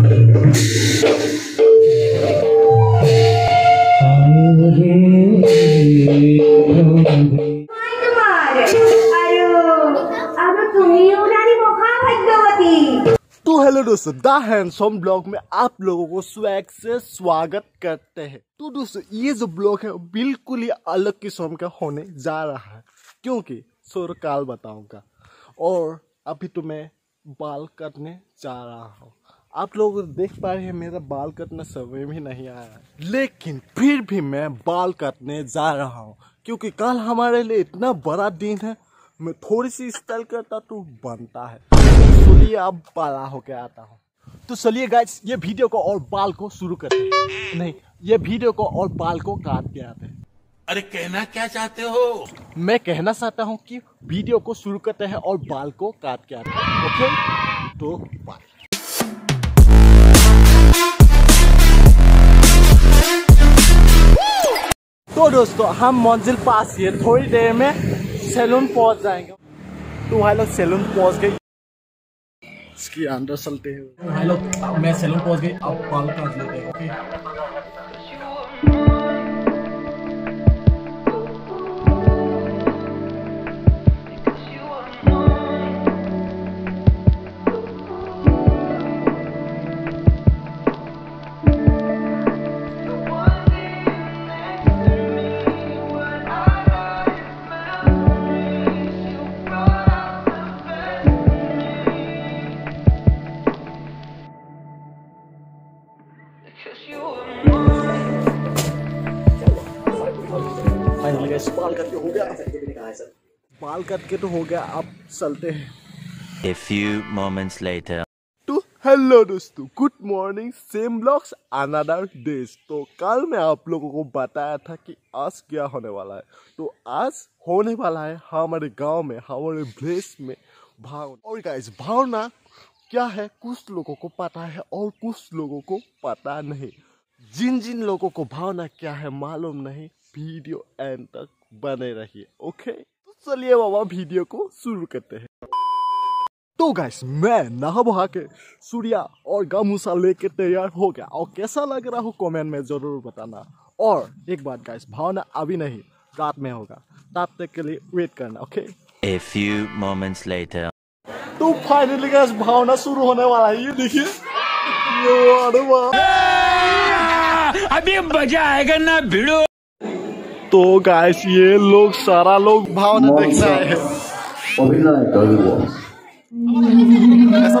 तो हेलो दोस्तों, the handsome blog में आप लोगों को स्वैग से स्वागत करते हैं। तो दोस्तों, ये जो ब्लॉग है बिल्कुल ही अलग किस्म का होने जा रहा है, क्योंकि सुर काल बताऊँगा। और अभी तो मैं बाल काटने जा रहा हूँ। आप लोग देख पा रहे हैं मेरा बाल कटना समय भी नहीं आया है। लेकिन फिर भी मैं बाल काटने जा रहा हूँ क्योंकि कल हमारे लिए इतना बड़ा दिन है। मैं थोड़ी सी स्टाइल करता तो बनता है। चलिए अब बाला होके आता हूँ। तो चलिए गाइस ये वीडियो को और बाल को शुरू करते हैं। नहीं ये वीडियो को और बाल को काट के आते हैं। अरे कहना क्या चाहते हो? मैं कहना चाहता हूँ कि वीडियो को शुरू करते हैं और बाल को काट के आते हैं। ओके तो बाय तो दोस्तों, हम मंजिल पास ही है। थोड़ी देर में सैलून पहुँच जाएँगे। तो भाई लोग सैलून पहुँच गए इसकी अंदर चलते हैं। भाई लोग मैं सैलून पहुँच गई। अब बाल काट लेते हैं, ओके? गाइस बाल कट के हो गया। बाल कट के तो हो गया अब चलते हैं। A few moments later. तो हेलो दोस्तों good morning same blogs another days. तो कल मैं आप लोगों को बताया था कि आज क्या होने वाला है। तो आज होने वाला है हमारे गाँव में हमारे विलेज में भावना। और गाइस भावना क्या है कुछ लोगों को पता है और कुछ लोगों को पता नहीं। जिन जिन लोगों को भावना क्या है मालूम नहीं। वीडियो एंड तक बने रहिए ओके तो चलिए बाबा वीडियो को शुरू करते हैं। तो गाइस मैं नहा बहा के सूर्या और गामूसा लेके तैयार हो गया। और कैसा लग रहा हो कमेंट में ज़रूर बताना। और एक बात गाइस भावना अभी नहीं रात में होगा। तब तक के लिए वेट करना okay A few moments later. तो फाइनली गाइस भावना शुरू होने वाला है। ये देखिए अरे वाह। अभी मज़ा आएगा ना भिड़ो। तो गाइस ये लोग सारा लोग भावना देखना है। ऐसा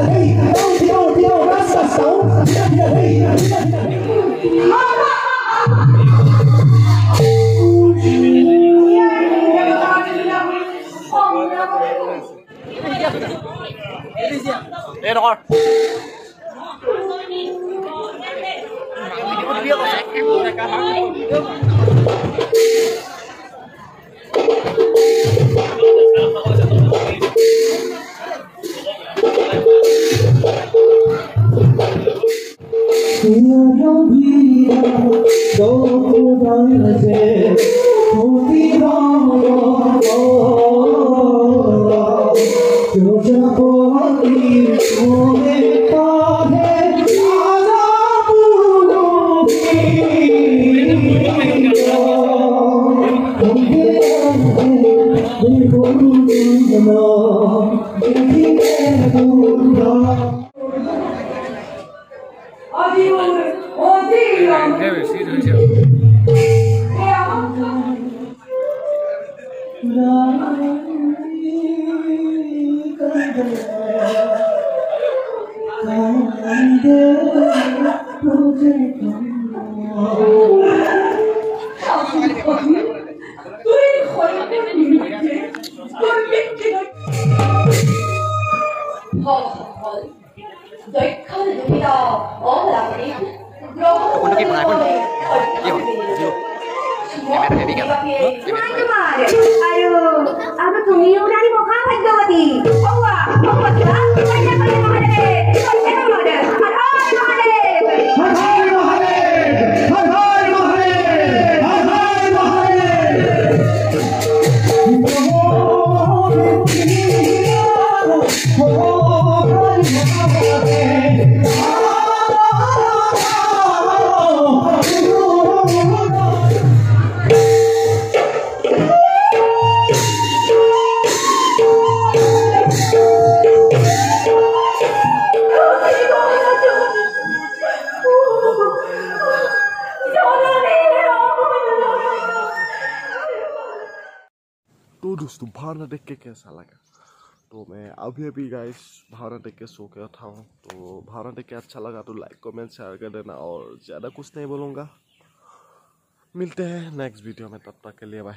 vida vem. Então, te dá, te vida vida Thank you. 그녀 위로 너무 밝은 Harris. Hai kemarin. Aduh, apa tuh Miura nih mau kapan भावना देख के कैसा लगा? तो मैं अभी अभी गाइस भावना देख के सो के उठा हूँ तो भावना देख के अच्छा लगा तो लाइक कमेंट शेयर कर देना और ज़्यादा कुछ नहीं बोलूँगा। मिलते हैं नेक्स्ट वीडियो में, तब तक के लिए बाय